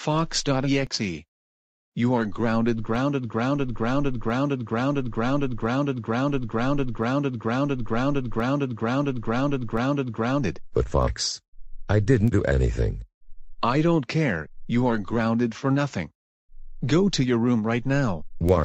Fox.exe. You are grounded grounded grounded grounded grounded grounded grounded grounded grounded grounded grounded grounded grounded grounded grounded grounded grounded grounded. But Fox. I didn't do anything. I don't care, you are grounded for nothing. Go to your room right now. Why?